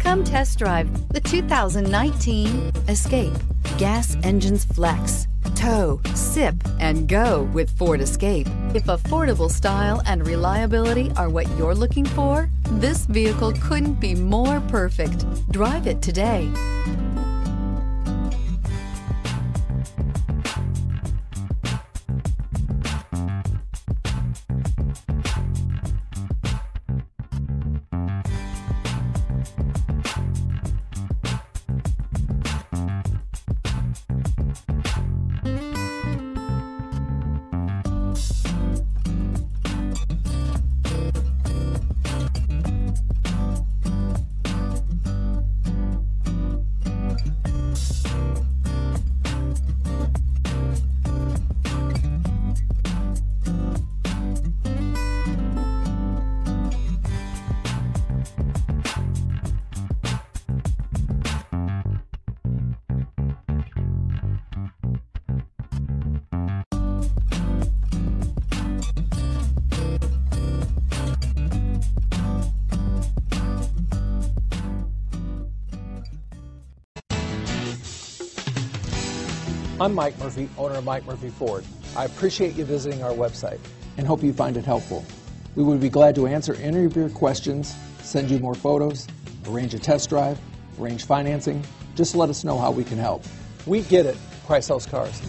Come test drive the 2019 Escape. Gas engines flex, tow, sip, and go with Ford Escape. If affordable style and reliability are what you're looking for, this vehicle couldn't be more perfect. Drive it today. I'm Mike Murphy, owner of Mike Murphy Ford. I appreciate you visiting our website and hope you find it helpful. We would be glad to answer any of your questions, send you more photos, arrange a test drive, arrange financing. Just let us know how we can help. We get it. Price House Cars.